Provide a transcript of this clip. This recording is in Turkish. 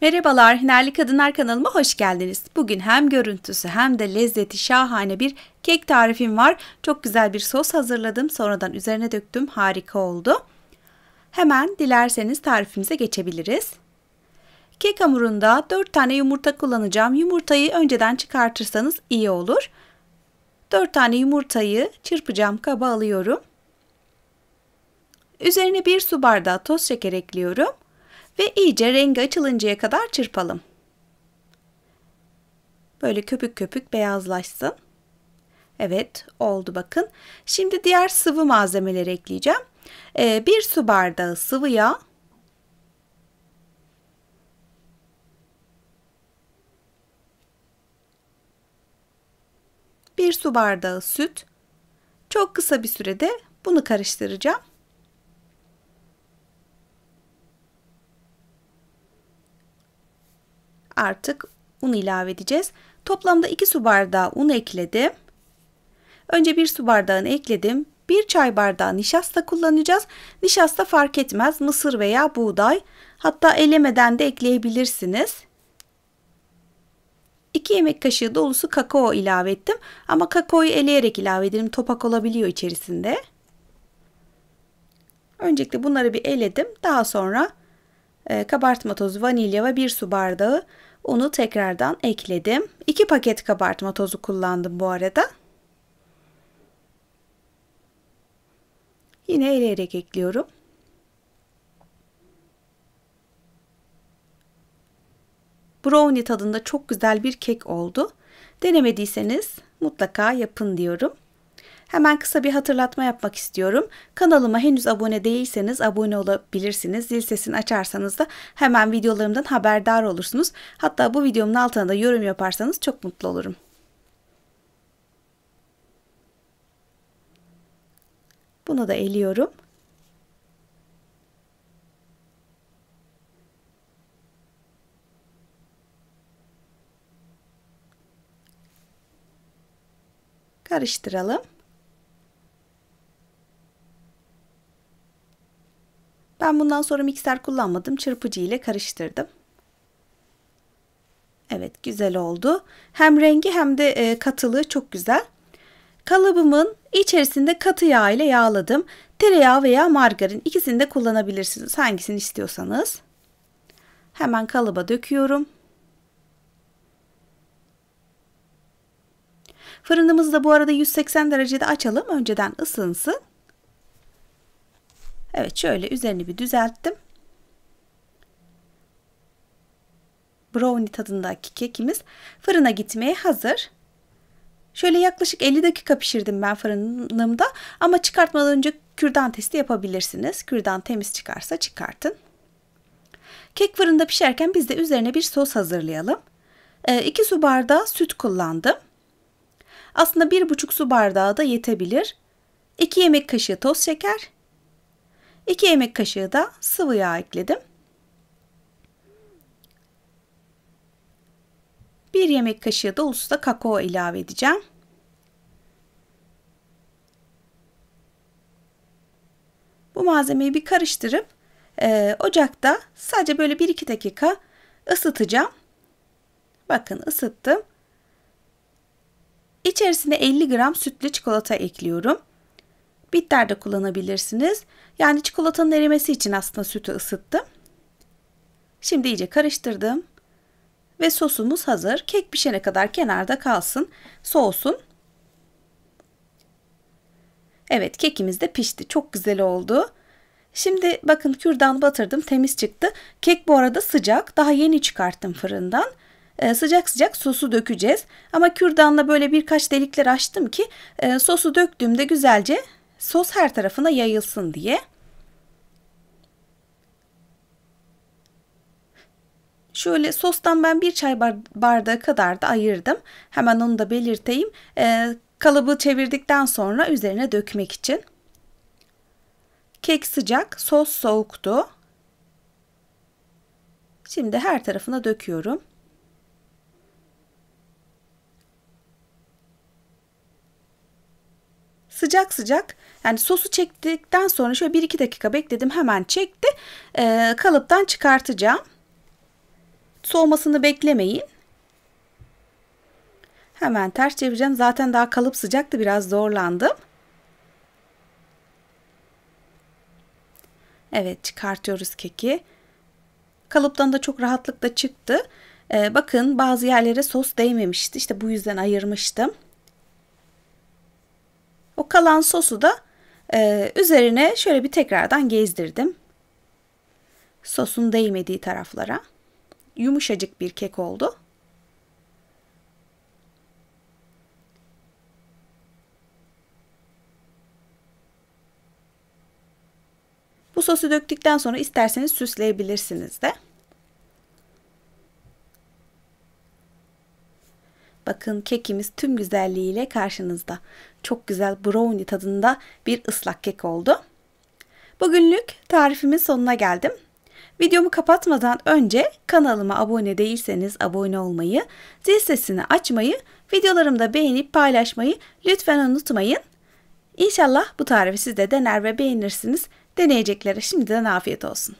Merhabalar, Hünerli Kadınlar kanalıma hoş geldiniz. Bugün hem görüntüsü hem de lezzeti şahane bir kek tarifim var. Çok güzel bir sos hazırladım. Sonradan üzerine döktüm. Harika oldu. Hemen dilerseniz tarifimize geçebiliriz. Kek hamurunda 4 tane yumurta kullanacağım. Yumurtayı önceden çıkartırsanız iyi olur. 4 tane yumurtayı çırpacağım kaba alıyorum. Üzerine 1 su bardağı toz şeker ekliyorum ve iyice rengi açılıncaya kadar çırpalım. Böyle köpük köpük beyazlaşsın. Evet oldu bakın. Şimdi diğer sıvı malzemeleri ekleyeceğim. Ee, bir su bardağı sıvı yağ. Bir su bardağı süt. Çok kısa bir sürede bunu karıştıracağım. Artık un ilave edeceğiz. Toplamda 2 su bardağı un ekledim. Önce 1 su bardağını ekledim. 1 çay bardağı nişasta kullanacağız. Nişasta fark etmez. Mısır veya buğday. Hatta elemeden de ekleyebilirsiniz. 2 yemek kaşığı dolusu kakao ilave ettim. Ama kakaoyu eleyerek ilave edelim. Topak olabiliyor içerisinde. Öncelikle bunları bir eledim. Daha sonra e, kabartma tozu, vanilya ve 1 su bardağı Unu tekrardan ekledim. 2 paket kabartma tozu kullandım bu arada. Yine eleyerek ekliyorum. Brownie tadında çok güzel bir kek oldu. Denemediyseniz mutlaka yapın diyorum. Hemen kısa bir hatırlatma yapmak istiyorum. Kanalıma henüz abone değilseniz abone olabilirsiniz. Zil sesini açarsanız da hemen videolarımdan haberdar olursunuz. Hatta bu videomun altına da yorum yaparsanız çok mutlu olurum. Bunu da eliyorum. Karıştıralım. Ben bundan sonra mikser kullanmadım. Çırpıcı ile karıştırdım. Evet güzel oldu. Hem rengi hem de e, katılığı çok güzel. Kalıbımın içerisinde katı yağ ile yağladım. Tereyağı veya margarin ikisini de kullanabilirsiniz. Hangisini istiyorsanız. Hemen kalıba döküyorum. Fırınımızı da bu arada 180 derecede açalım. Önceden ısınsın. Evet şöyle üzerini bir düzelttim. Brownie tadındaki kekimiz fırına gitmeye hazır. Şöyle yaklaşık 50 dakika pişirdim ben fırınımda ama çıkartmadan önce kürdan testi yapabilirsiniz. Kürdan temiz çıkarsa çıkartın. Kek fırında pişerken biz de üzerine bir sos hazırlayalım. 2 ee, su bardağı süt kullandım. Aslında 1,5 su bardağı da yetebilir. 2 yemek kaşığı toz şeker, 2 yemek kaşığı da sıvı yağ ekledim. 1 yemek kaşığı da usta kakao ilave edeceğim. Bu malzemeyi bir karıştırıp e, ocakta sadece böyle 1-2 dakika ısıtacağım. Bakın ısıttım. İçerisine 50 gram sütlü çikolata ekliyorum. Bitter de kullanabilirsiniz. Yani çikolatanın erimesi için aslında sütü ısıttım. Şimdi iyice karıştırdım. Ve sosumuz hazır. Kek pişene kadar kenarda kalsın, soğusun. Evet kekimiz de pişti. Çok güzel oldu. Şimdi bakın kürdan batırdım temiz çıktı. Kek bu arada sıcak. Daha yeni çıkarttım fırından. Ee, sıcak sıcak sosu dökeceğiz. Ama kürdanla böyle birkaç delikler açtım ki e, sosu döktüğümde güzelce sos her tarafına yayılsın diye. Şöyle sostan ben bir çay bardağı kadar da ayırdım. Hemen onu da belirteyim. Ee, kalıbı çevirdikten sonra üzerine dökmek için. Kek sıcak, sos soğuktu. Şimdi her tarafına döküyorum. Sıcak sıcak yani sosu çektikten sonra şöyle 1-2 dakika bekledim hemen çekti. Ee, kalıptan çıkartacağım. Soğumasını beklemeyin. Hemen ters çevireceğim. Zaten daha kalıp sıcaktı. Biraz zorlandım. Evet çıkartıyoruz keki. Kalıptan da çok rahatlıkla çıktı. Ee, bakın bazı yerlere sos değmemişti. İşte bu yüzden ayırmıştım. O kalan sosu da e, üzerine şöyle bir tekrardan gezdirdim. Sosun değmediği taraflara. Yumuşacık bir kek oldu. Bu sosu döktükten sonra isterseniz süsleyebilirsiniz de. Bakın kekimiz tüm güzelliğiyle karşınızda. Çok güzel brownie tadında bir ıslak kek oldu. Bugünlük tarifimin sonuna geldim. Videomu kapatmadan önce kanalıma abone değilseniz abone olmayı, zil sesini açmayı, videolarımda beğenip paylaşmayı lütfen unutmayın. İnşallah bu tarifi siz de dener ve beğenirsiniz. Deneyeceklere şimdiden afiyet olsun.